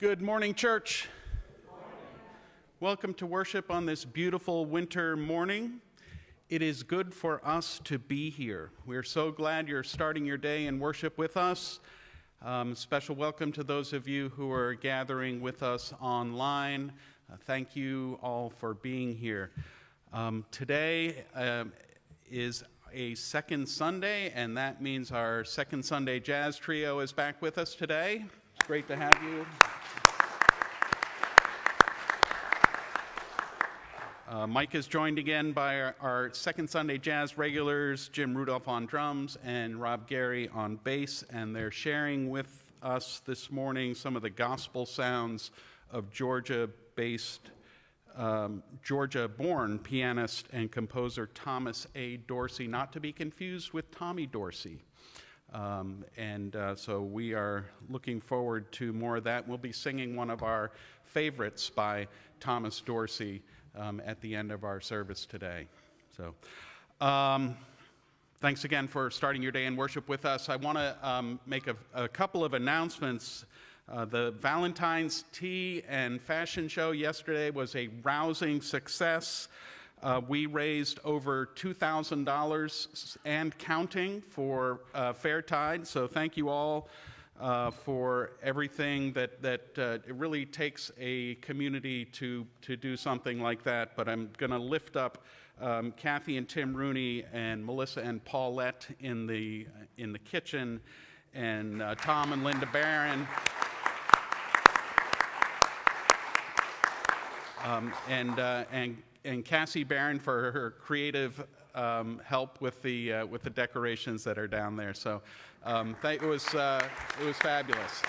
Good morning, church. Welcome to worship on this beautiful winter morning. It is good for us to be here. We're so glad you're starting your day in worship with us. Um, special welcome to those of you who are gathering with us online. Uh, thank you all for being here. Um, today um, is a second Sunday, and that means our second Sunday jazz trio is back with us today. It's great to have you. Uh, Mike is joined again by our, our, second Sunday jazz regulars, Jim Rudolf on drums and Rob Gerry on bass, and they're sharing with us this morning some of the gospel sounds of Georgia based, um, Georgia born pianist and composer Thomas A. Dorsey, not to be confused with Tommy Dorsey. Um, and uh, so we are looking forward to more of that. We'll be singing one of our favorites by Thomas Dorsey um, at the end of our service today. So, um, thanks again for starting your day in worship with us. I want to um, make a, a, couple of announcements. Uh, the Valentine's Tea and Fashion Show yesterday was a rousing success. Uh, we raised over $2,000 and counting for uh, Fairtide, so thank you all uh, for everything that, that uh, it really takes a community to, to do something like that. But I'm going to lift up um, Kathy and Tim Rooney and Melissa and Paulette in the, in the kitchen and uh, Tom and Linda Barron. Um, and, uh, and, and Cassie Barron for her creative um, help with the, uh, with the decorations that are down there. So um, it, was, uh, it was fabulous.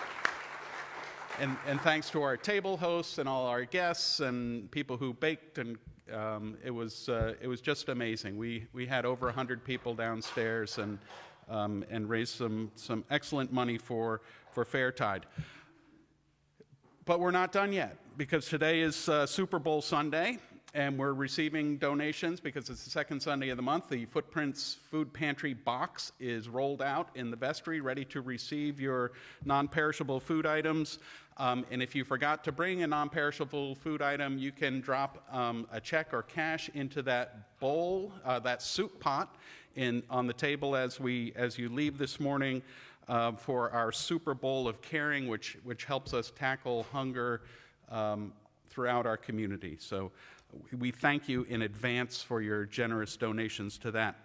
And, and thanks to our table hosts and all our guests and people who baked and um, it was uh, it was just amazing. We we had over 100 people downstairs and um, and raised some some excellent money for for Fairtide. But we're not done yet because today is uh, Super Bowl Sunday, and we're receiving donations because it's the second Sunday of the month. The Footprints Food Pantry box is rolled out in the vestry, ready to receive your non perishable food items. Um, and if you forgot to bring a non perishable food item, you can drop um, a check or cash into that bowl, uh, that soup pot, in, on the table as, we, as you leave this morning. Uh, for our Super Bowl of caring, which, which helps us tackle hunger um, throughout our community. So we thank you in advance for your generous donations to that.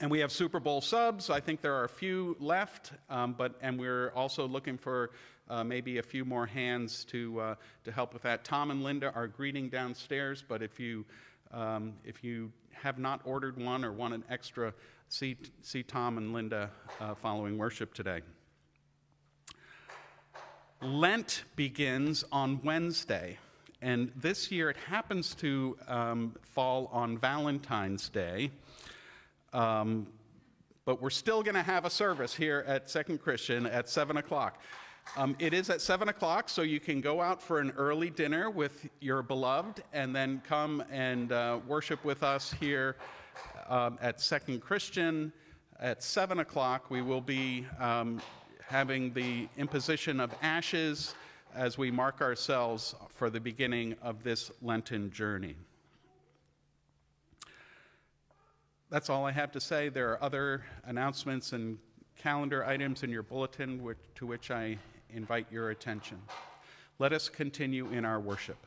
And we have Super Bowl subs. I think there are a few left, um, but and we're also looking for uh, maybe a few more hands to uh, to help with that. Tom and Linda are greeting downstairs, but if you um, if you have not ordered one or want an extra, see see Tom and Linda uh, following worship today. Lent begins on Wednesday. And this year it happens to um, fall on Valentine's Day. Um, but we're still going to have a service here at Second Christian at 7 o'clock. Um, it is at 7 o'clock, so you can go out for an early dinner with your beloved and then come and uh, worship with us here um, at Second Christian. At 7 o'clock, we will be um, having the imposition of ashes as we mark ourselves for the beginning of this Lenten journey. That's all I have to say. There are other announcements and calendar items in your bulletin which, to which I invite your attention. Let us continue in our worship.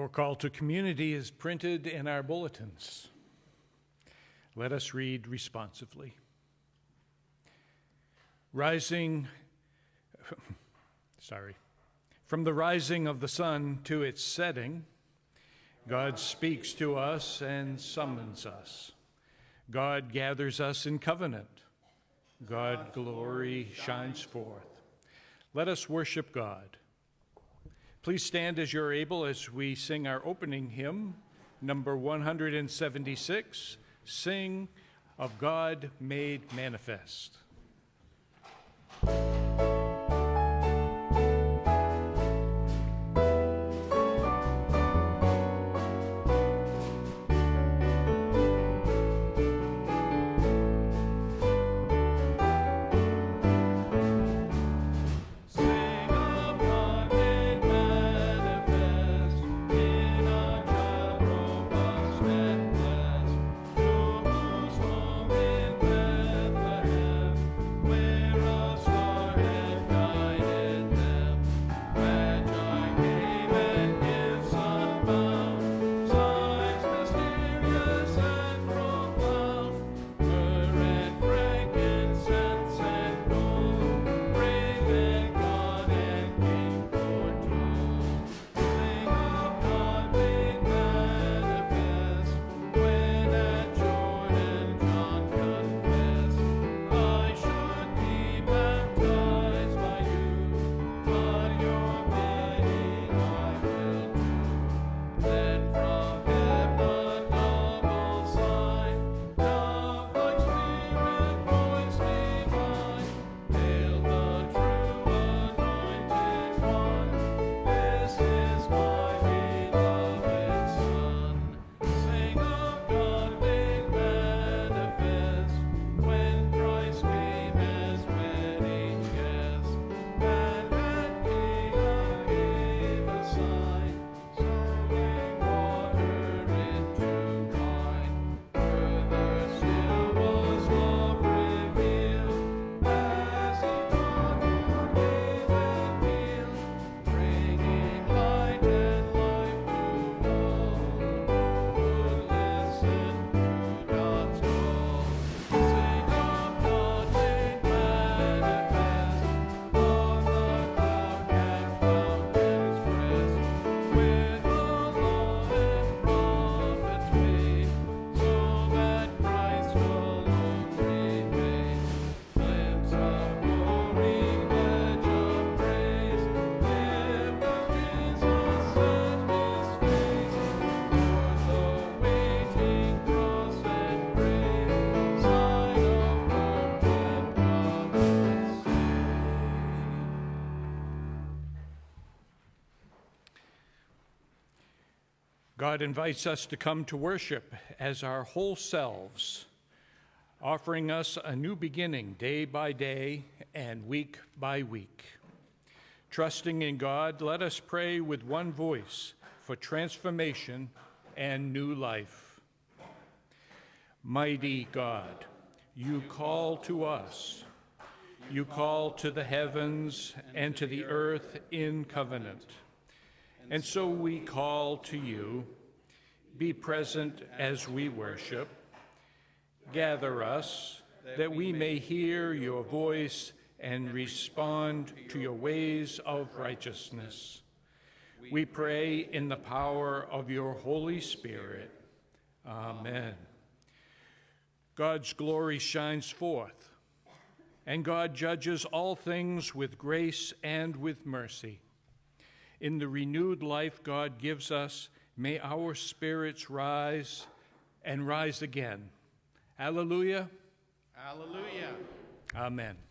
Our call to community is printed in our bulletins. Let us read responsively. Rising, sorry, from the rising of the sun to its setting, God speaks to us and summons us. God gathers us in covenant. God glory shines forth. Let us worship God. Please stand as you're able as we sing our opening hymn, number 176 Sing of God Made Manifest. God invites us to come to worship as our whole selves, offering us a new beginning day by day and week by week. Trusting in God, let us pray with one voice for transformation and new life. Mighty God, you call to us. You call to the heavens and to the earth in covenant. And so we call to you be present as we worship. Gather us that we may hear your voice and respond to your ways of righteousness. We pray in the power of your Holy Spirit. Amen. God's glory shines forth, and God judges all things with grace and with mercy. In the renewed life God gives us, May our spirits rise and rise again. Alleluia. Alleluia. Amen. Amen.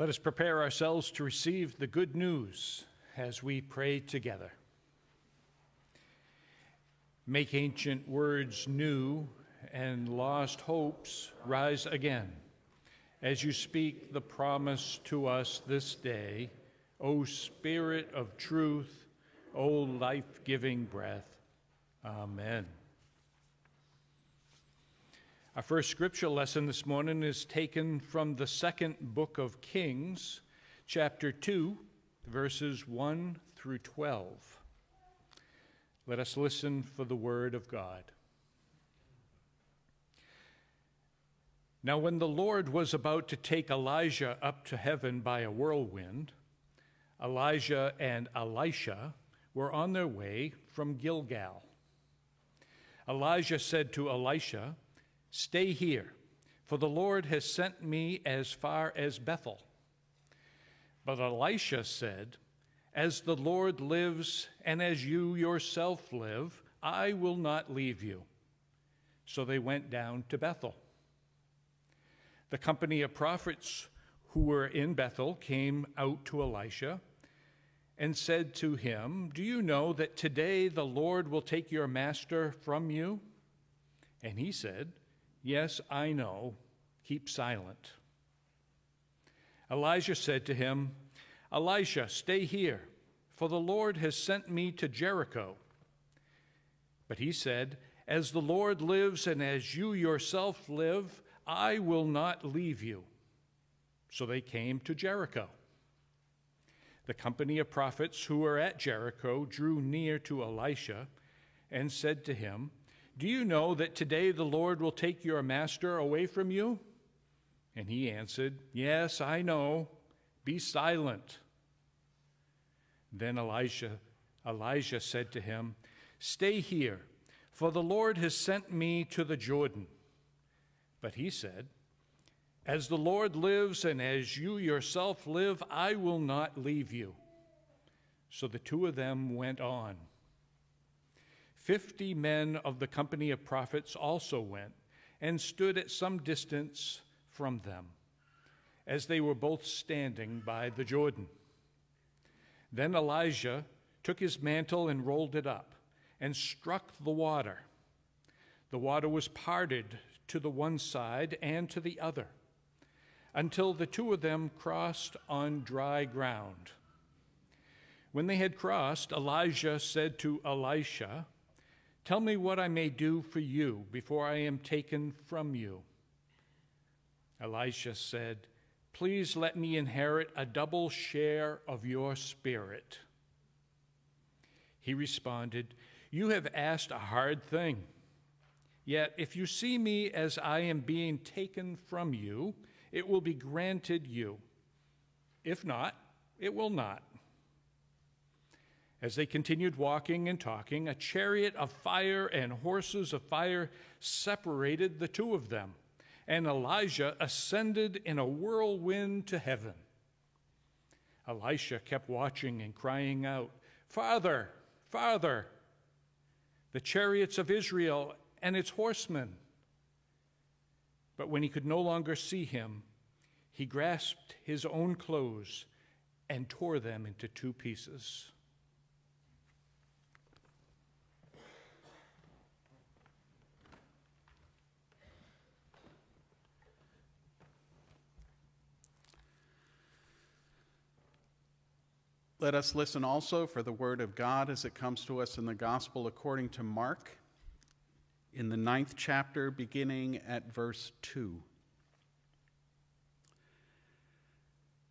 Let us prepare ourselves to receive the good news as we pray together. Make ancient words new and lost hopes rise again as you speak the promise to us this day, O Spirit of truth, O life giving breath. Amen. Our first scripture lesson this morning is taken from the second book of Kings, chapter 2, verses 1 through 12. Let us listen for the word of God. Now, when the Lord was about to take Elijah up to heaven by a whirlwind, Elijah and Elisha were on their way from Gilgal. Elijah said to Elisha, Stay here, for the Lord has sent me as far as Bethel. But Elisha said, As the Lord lives, and as you yourself live, I will not leave you. So they went down to Bethel. The company of prophets who were in Bethel came out to Elisha and said to him, Do you know that today the Lord will take your master from you? And he said, Yes, I know. Keep silent. Elijah said to him, Elisha, stay here, for the Lord has sent me to Jericho. But he said, As the Lord lives and as you yourself live, I will not leave you. So they came to Jericho. The company of prophets who were at Jericho drew near to Elisha and said to him, do you know that today the Lord will take your master away from you? And he answered, Yes, I know. Be silent. Then Elijah, Elijah said to him, Stay here, for the Lord has sent me to the Jordan. But he said, As the Lord lives and as you yourself live, I will not leave you. So the two of them went on. Fifty men of the company of prophets also went and stood at some distance from them, as they were both standing by the Jordan. Then Elijah took his mantle and rolled it up and struck the water. The water was parted to the one side and to the other until the two of them crossed on dry ground. When they had crossed, Elijah said to Elisha, Tell me what I may do for you before I am taken from you. Elisha said, Please let me inherit a double share of your spirit. He responded, You have asked a hard thing. Yet if you see me as I am being taken from you, it will be granted you. If not, it will not. As they continued walking and talking, a chariot of fire and horses of fire separated the two of them, and Elijah ascended in a whirlwind to heaven. Elisha kept watching and crying out, Father, Father, the chariots of Israel and its horsemen. But when he could no longer see him, he grasped his own clothes and tore them into two pieces. Let us listen also for the word of God as it comes to us in the gospel according to Mark, in the ninth chapter, beginning at verse 2.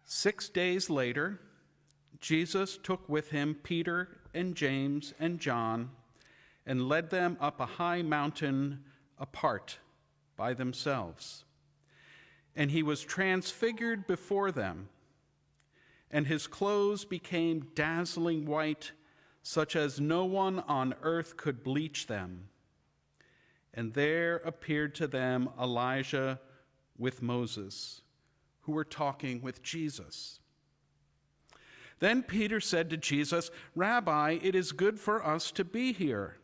Six days later, Jesus took with him Peter and James and John and led them up a high mountain apart by themselves. And he was transfigured before them and his clothes became dazzling white, such as no one on earth could bleach them. And there appeared to them Elijah with Moses, who were talking with Jesus. Then Peter said to Jesus, Rabbi, it is good for us to be here.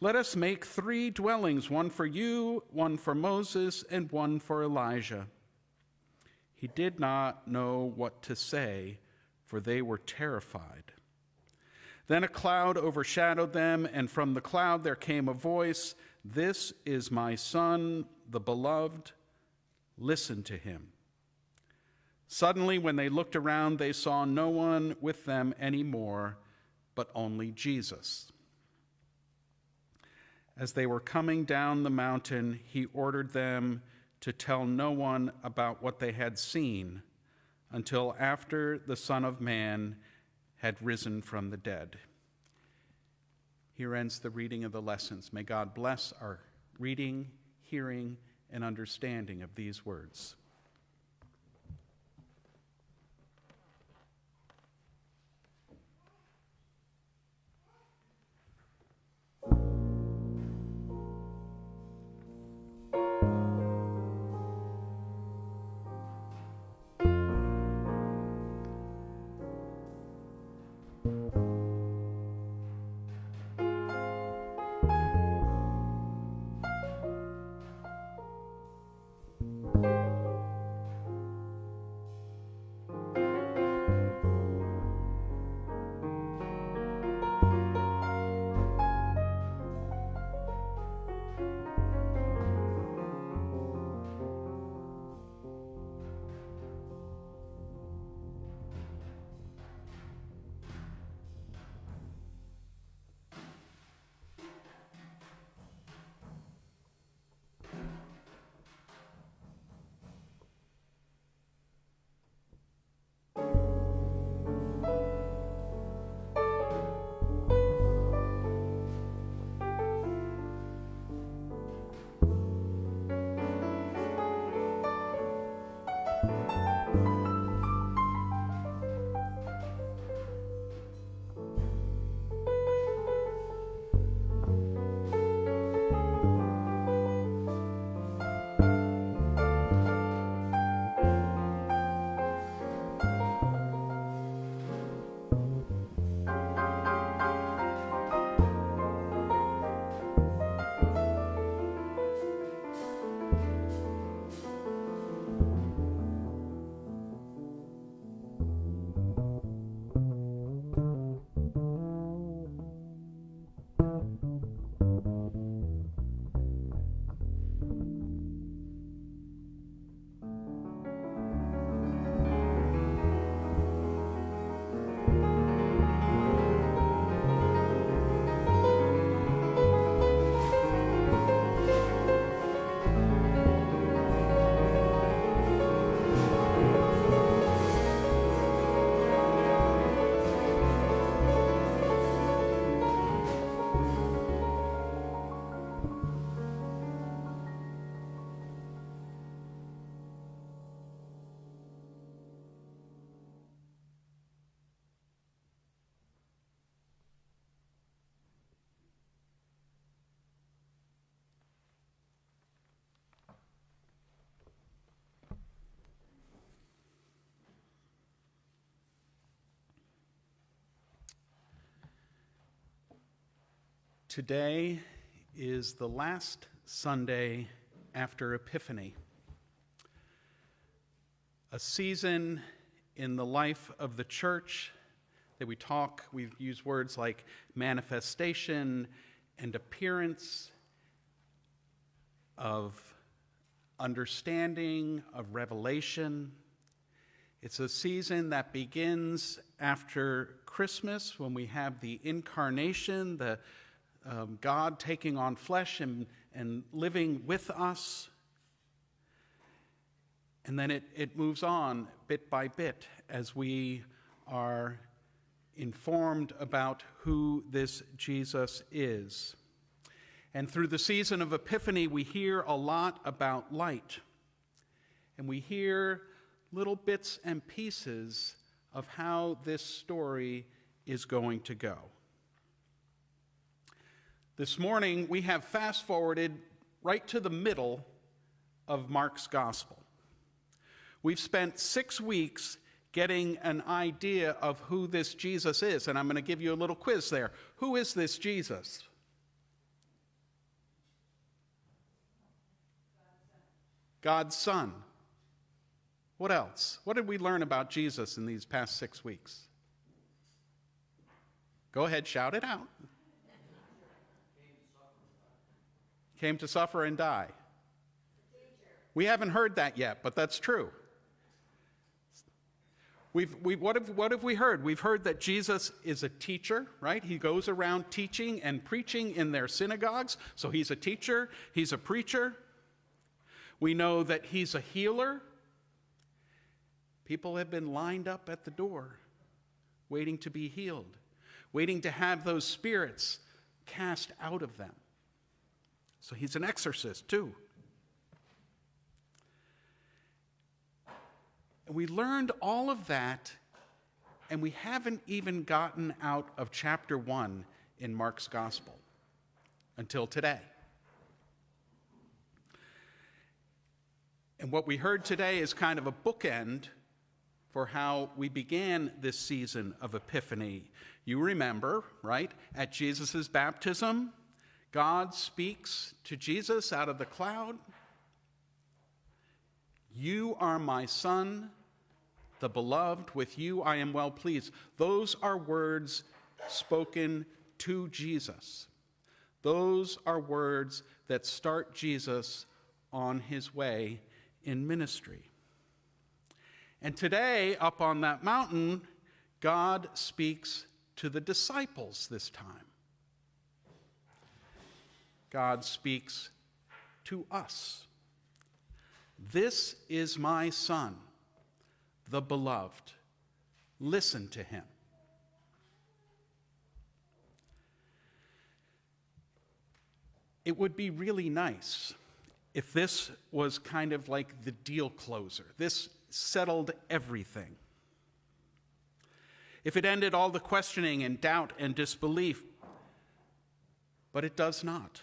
Let us make three dwellings one for you, one for Moses, and one for Elijah. He did not know what to say, for they were terrified. Then a cloud overshadowed them, and from the cloud there came a voice This is my Son, the beloved. Listen to him. Suddenly, when they looked around, they saw no one with them anymore, but only Jesus. As they were coming down the mountain, he ordered them to tell no one about what they had seen until after the Son of Man had risen from the dead. Here ends the reading of the lessons. May God bless our reading, hearing, and understanding of these words. Today is the last Sunday after Epiphany, a season in the life of the church that we talk, we use words like manifestation and appearance of understanding, of revelation. It's a season that begins after Christmas when we have the incarnation, the um, God taking on flesh and, and living with us. And then it, it moves on bit by bit as we are informed about who this Jesus is. And through the season of Epiphany, we hear a lot about light. And we hear little bits and pieces of how this story is going to go. This morning, we have fast forwarded right to the middle of Mark's gospel. We've spent six weeks getting an idea of who this Jesus is, and I'm going to give you a little quiz there. Who is this Jesus? God's Son. What else? What did we learn about Jesus in these past six weeks? Go ahead, shout it out. Came to suffer and die. We haven't heard that yet, but that's true. We've, we, what, have, what have we heard? We've heard that Jesus is a teacher, right? He goes around teaching and preaching in their synagogues. So he's a teacher, he's a preacher. We know that he's a healer. People have been lined up at the door, waiting to be healed, waiting to have those spirits cast out of them. So he's an exorcist too. And we learned all of that, and we haven't even gotten out of chapter one in Mark's gospel until today. And what we heard today is kind of a bookend for how we began this season of Epiphany. You remember, right? At Jesus' baptism, God speaks to Jesus out of the cloud You are my son, the beloved, with you I am well pleased. Those are words spoken to Jesus. Those are words that start Jesus on his way in ministry. And today, up on that mountain, God speaks to the disciples this time. God speaks to us. This is my son, the beloved. Listen to him. It would be really nice if this was kind of like the deal closer. This settled everything. If it ended all the questioning and doubt and disbelief, but it does not.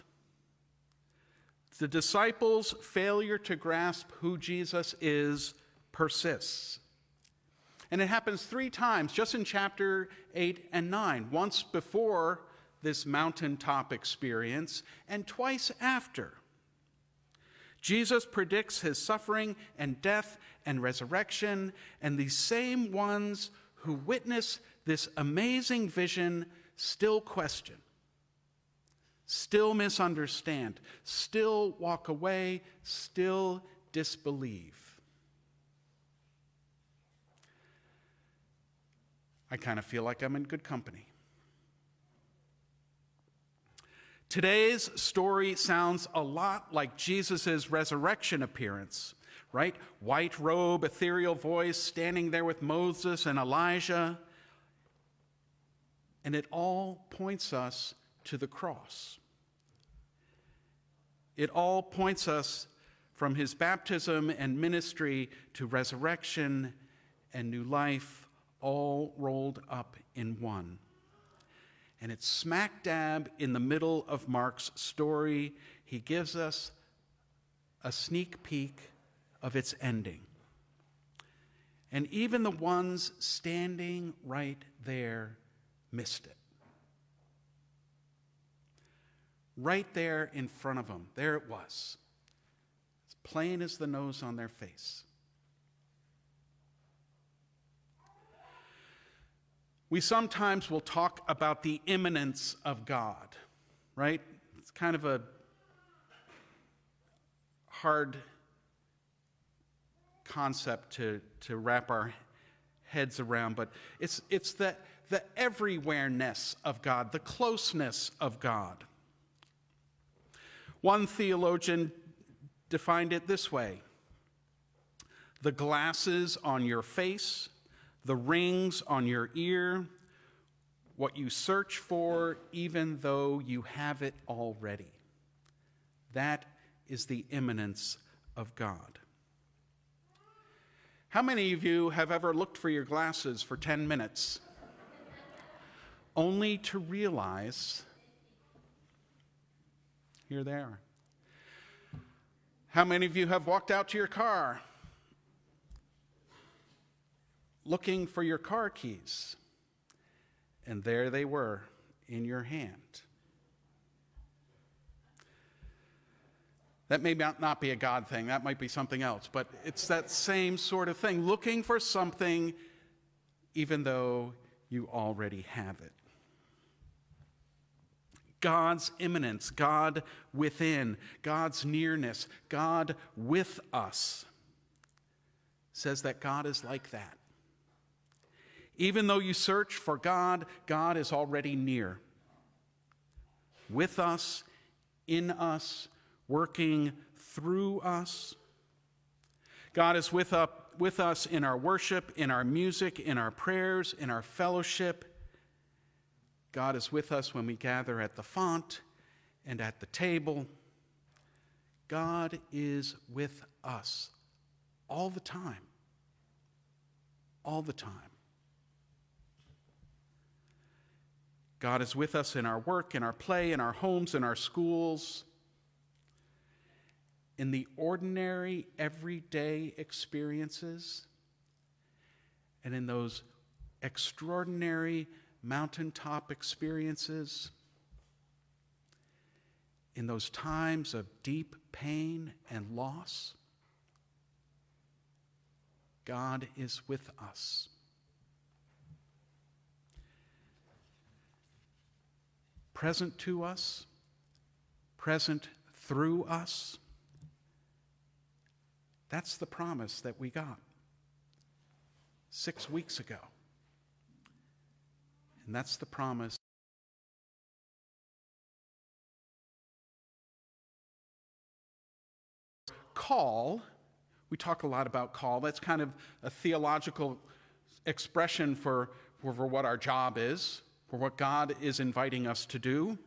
The disciples' failure to grasp who Jesus is persists. And it happens three times just in chapter 8 and 9 once before this mountaintop experience, and twice after. Jesus predicts his suffering and death and resurrection, and these same ones who witness this amazing vision still question still misunderstand, still walk away, still disbelieve. I kind of feel like I'm in good company. Today's story sounds a lot like Jesus' resurrection appearance, right? White robe, ethereal voice, standing there with Moses and Elijah. And it all points us to the cross. It all points us from his baptism and ministry to resurrection and new life, all rolled up in one. And it's smack dab in the middle of Mark's story. He gives us a sneak peek of its ending. And even the ones standing right there missed it. Right there in front of them. There it was, as plain as the nose on their face. We sometimes will talk about the immanence of God, right? It's kind of a hard concept to, to wrap our heads around, but it's, it's the, the everywhereness of God, the closeness of God. One theologian defined it this way the glasses on your face, the rings on your ear, what you search for, even though you have it already. That is the immanence of God. How many of you have ever looked for your glasses for 10 minutes only to realize here they are? How many of you have walked out to your car looking for your car keys and there they were in your hand? That may not be a God thing, that might be something else, but it's that same sort of thing, looking for something even though you already have it. God's immanence, God within, God's nearness, God with us says that God is like that. Even though you search for God, God is already near. With us, in us, working through us. God is with, up, with us in our worship, in our music, in our prayers, in our fellowship. God is with us when we gather at the font and at the table. God is with us all the time. All the time. God is with us in our work, in our play, in our homes, in our schools in the ordinary, everyday experiences and in those extraordinary mountaintop experiences, in those times of deep pain and loss, God is with us. Present to us, present through us. That's the promise that we got six weeks ago. And that's the promise. Call, we talk a lot about call. That's kind of a theological expression for, for, for what our job is, for what God is inviting us to do.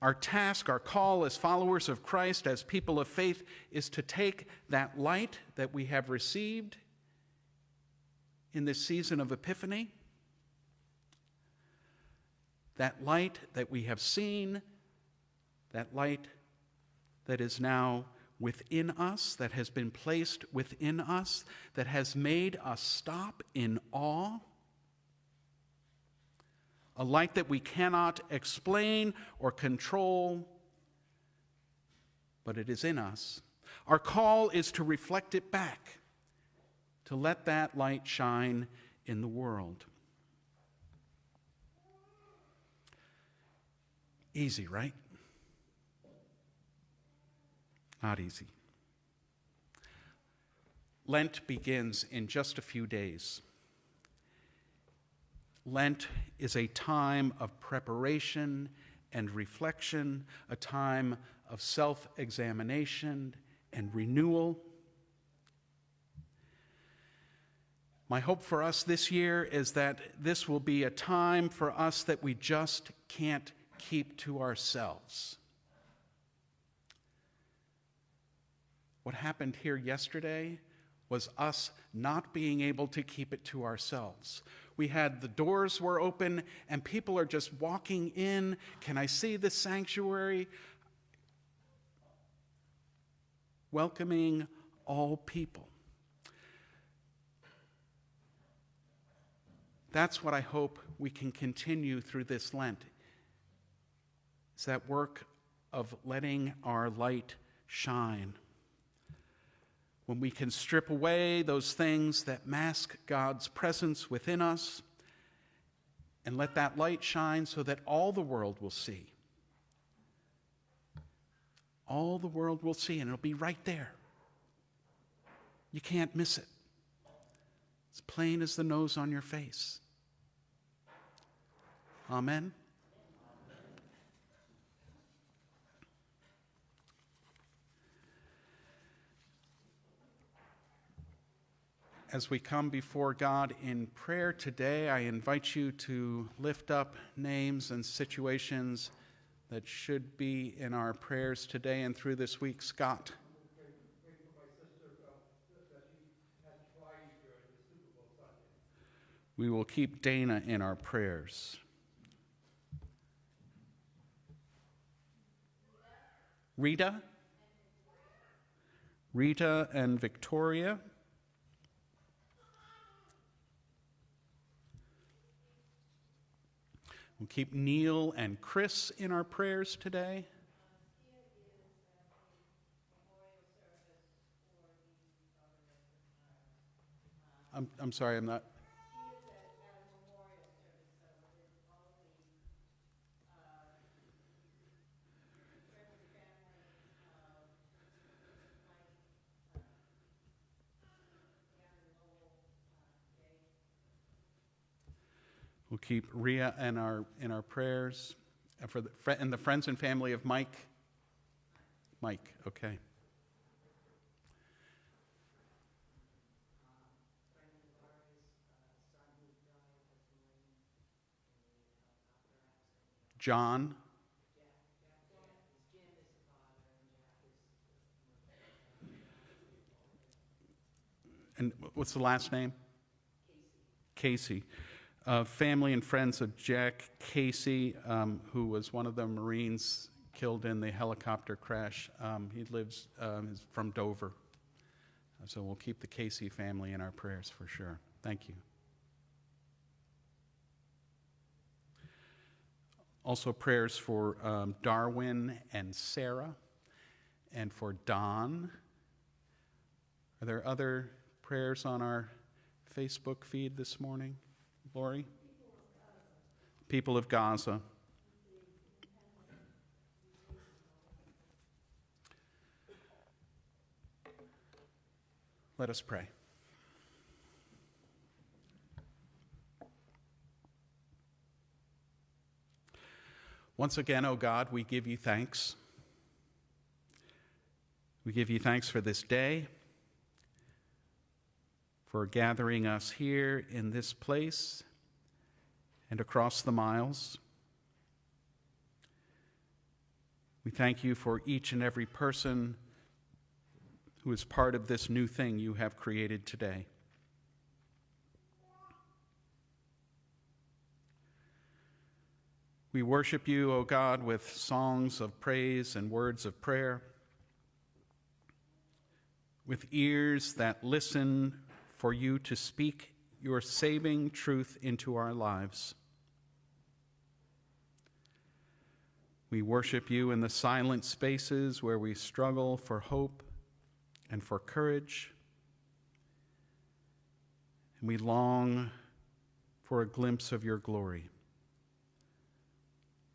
Our task, our call as followers of Christ, as people of faith, is to take that light that we have received in this season of Epiphany, that light that we have seen, that light that is now within us, that has been placed within us, that has made us stop in awe a light that we cannot explain or control, but it is in us. Our call is to reflect it back, to let that light shine in the world. Easy, right? Not easy. Lent begins in just a few days. Lent is a time of preparation and reflection, a time of self examination and renewal. My hope for us this year is that this will be a time for us that we just can't keep to ourselves. What happened here yesterday was us not being able to keep it to ourselves. We had the doors were open and people are just walking in. Can I see the sanctuary? Welcoming all people. That's what I hope we can continue through this Lent. Is that work of letting our light shine. When we can strip away those things that mask God's presence within us and let that light shine so that all the world will see. All the world will see, and it'll be right there. You can't miss it. It's plain as the nose on your face. Amen. As we come before God in prayer today, I invite you to lift up names and situations that should be in our prayers today and through this week. Scott. We will keep Dana in our prayers. Rita? Rita and Victoria. We'll keep Neil and Chris in our prayers today. I'm, I'm sorry, I'm not. We'll keep Ria in our, in our prayers and, for the, and the friends and family of Mike. Mike, okay. John. And what's the last name? Casey. Casey uh, family and friends of Jack Casey, um, who was one of the Marines killed in the helicopter crash. Um, he lives um, from Dover. So we'll keep the Casey family in our prayers for sure. Thank you. Also, prayers for um, Darwin and Sarah, and for Don. Are there other prayers on our Facebook feed this morning? Lori? People of Gaza. Let us pray. Once again, O oh God, we give you thanks. We give you thanks for this day for gathering us here in this place and across the miles. We thank you for each and every person who is part of this new thing you have created today. We worship you, O God, with songs of praise and words of prayer, with ears that listen for you to speak your saving truth into our lives. We worship you in the silent spaces where we struggle for hope and for courage. And we long for a glimpse of your glory,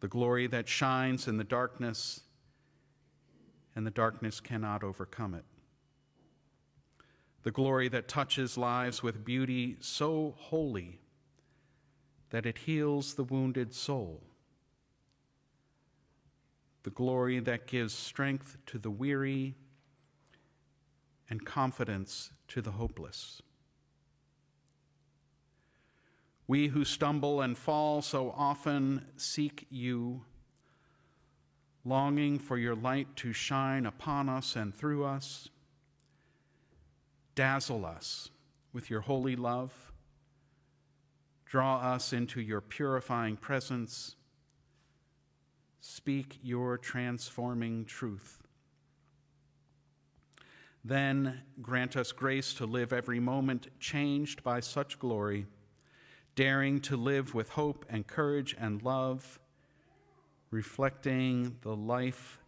the glory that shines in the darkness, and the darkness cannot overcome it the glory that touches lives with beauty so holy that it heals the wounded soul, the glory that gives strength to the weary and confidence to the hopeless. We who stumble and fall so often seek you, longing for your light to shine upon us and through us Dazzle us with your holy love. Draw us into your purifying presence. Speak your transforming truth. Then grant us grace to live every moment changed by such glory, daring to live with hope and courage and love, reflecting the life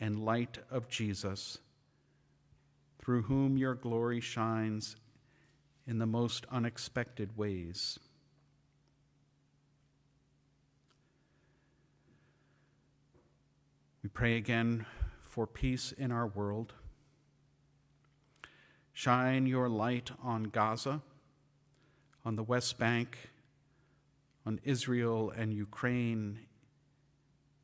and light of Jesus, through whom your glory shines in the most unexpected ways. We pray again for peace in our world. Shine your light on Gaza, on the West Bank, on Israel and Ukraine.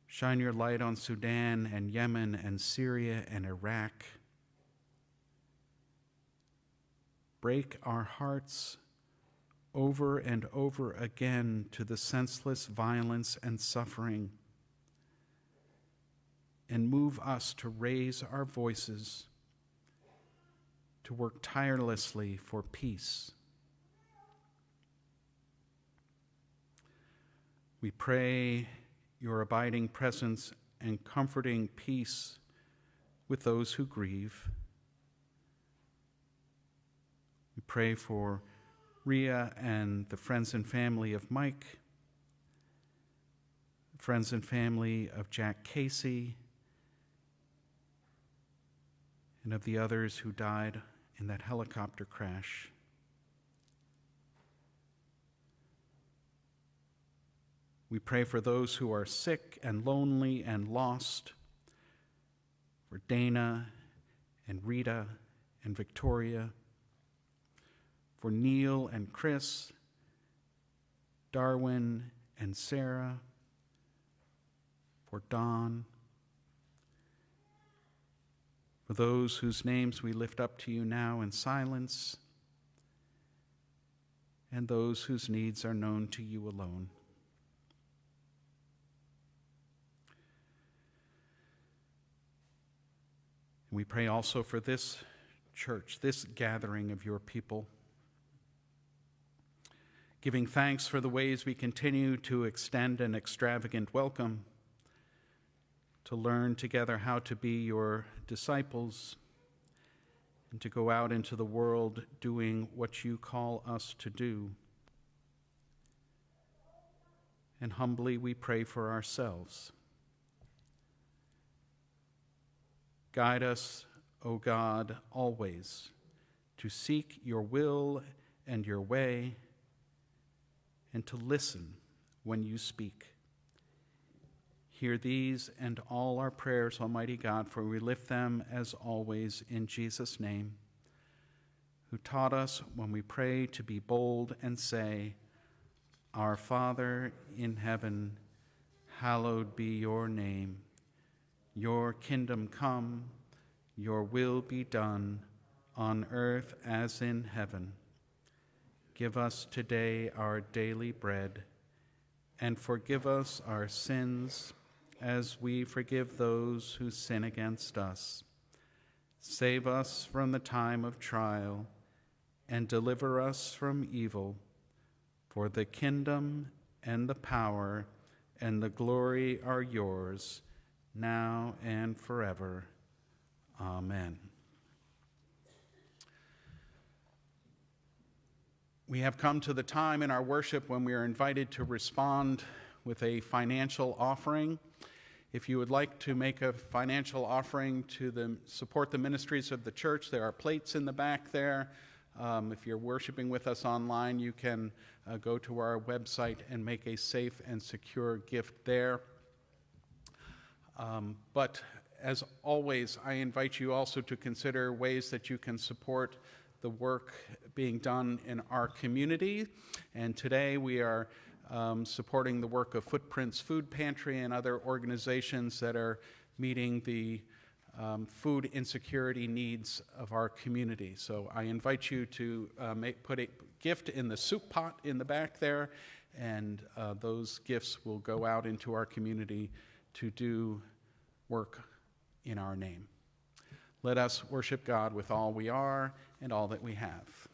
Shine your light on Sudan and Yemen and Syria and Iraq. Break our hearts over and over again to the senseless violence and suffering and move us to raise our voices, to work tirelessly for peace. We pray your abiding presence and comforting peace with those who grieve. We pray for Ria and the friends and family of Mike, friends and family of Jack Casey, and of the others who died in that helicopter crash. We pray for those who are sick and lonely and lost, for Dana and Rita and Victoria, for Neil and Chris, Darwin and Sarah, for Don for those whose names we lift up to you now in silence, and those whose needs are known to you alone. we pray also for this church, this gathering of your people. Giving thanks for the ways we continue to extend an extravagant welcome to learn together how to be your disciples and to go out into the world doing what you call us to do. And humbly we pray for ourselves. Guide us, O God, always to seek your will and your way and to listen when you speak. Hear these and all our prayers, Almighty God, for we lift them as always in Jesus' name, who taught us when we pray to be bold and say, Our Father in heaven, hallowed be your name. Your kingdom come, your will be done, on earth as in heaven. Give us today our daily bread, and forgive us our sins as we forgive those who sin against us. Save us from the time of trial and deliver us from evil. For the kingdom and the power and the glory are yours, now and forever. Amen. We have come to the time in our worship when we are invited to respond with a financial offering. If you would like to make a financial offering to the, support the ministries of the church, there are plates in the back there. Um, if you're worshiping with us online, you can uh, go to our website and make a safe and secure gift there. Um, but as always, I invite you also to consider ways that you can support the work being done in our community. And today we are um, supporting the work of Footprints Food Pantry and other organizations that are meeting the um, food insecurity needs of our community. So I invite you to uh, make, put a gift in the soup pot in the back there, and uh, those gifts will go out into our community to do work in our name. Let us worship God with all we are and all that we have.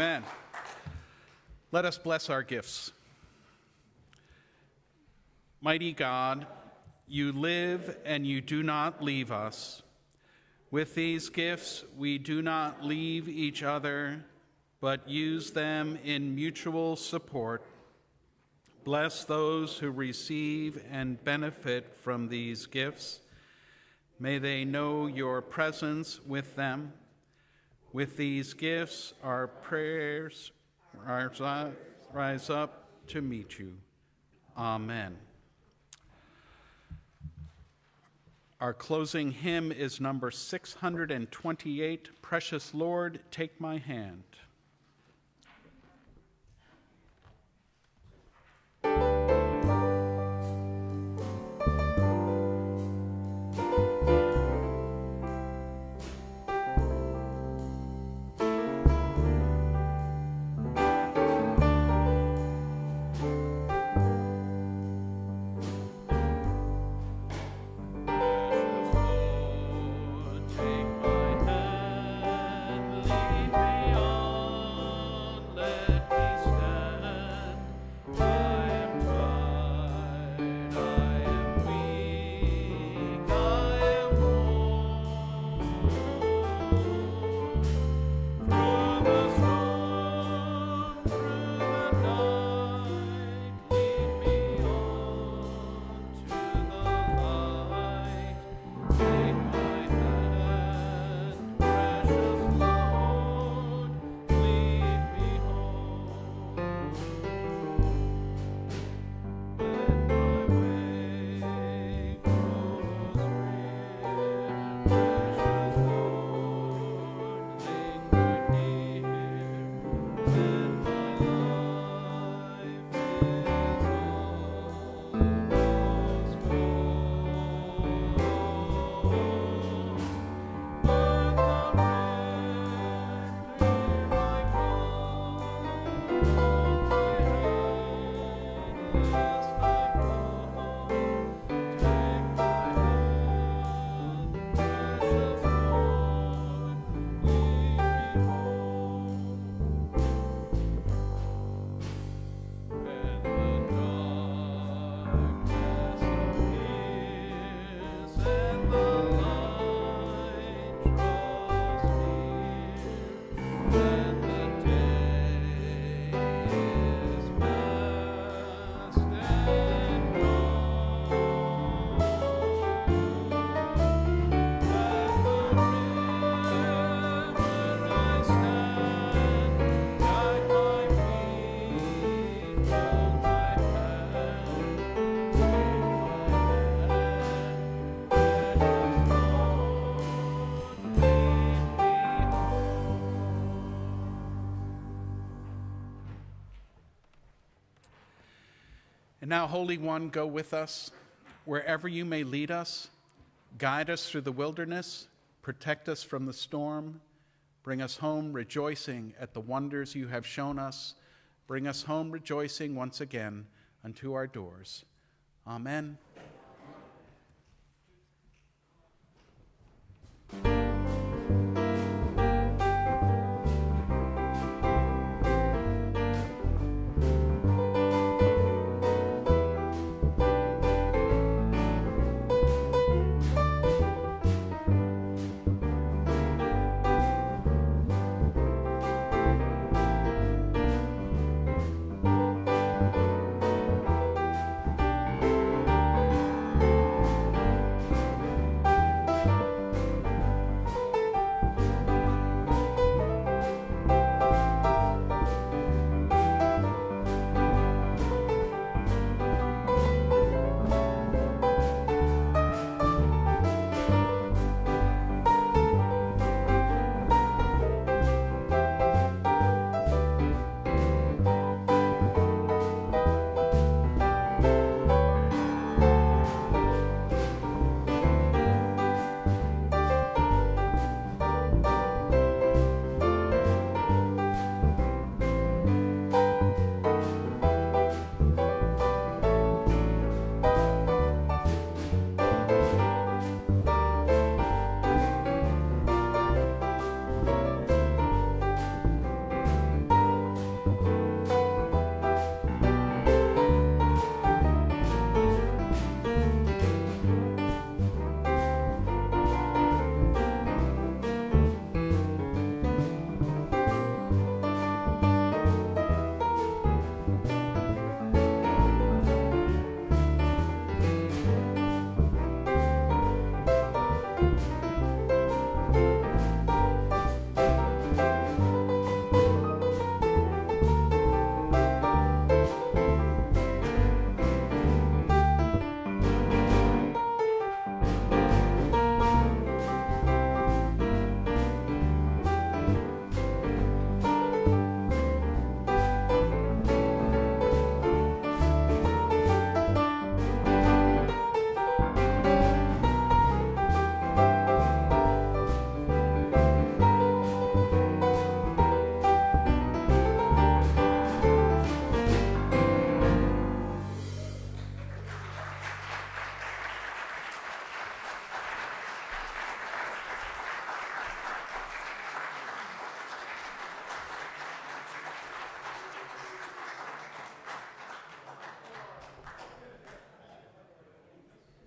Amen. Let us bless our gifts. Mighty God, you live and you do not leave us. With these gifts, we do not leave each other, but use them in mutual support. Bless those who receive and benefit from these gifts. May they know your presence with them. With these gifts, our prayers rise up to meet you. Amen. Our closing hymn is number 628 Precious Lord, Take My Hand. Now, Holy One, go with us wherever you may lead us. Guide us through the wilderness, protect us from the storm, bring us home rejoicing at the wonders you have shown us. Bring us home rejoicing once again unto our doors. Amen.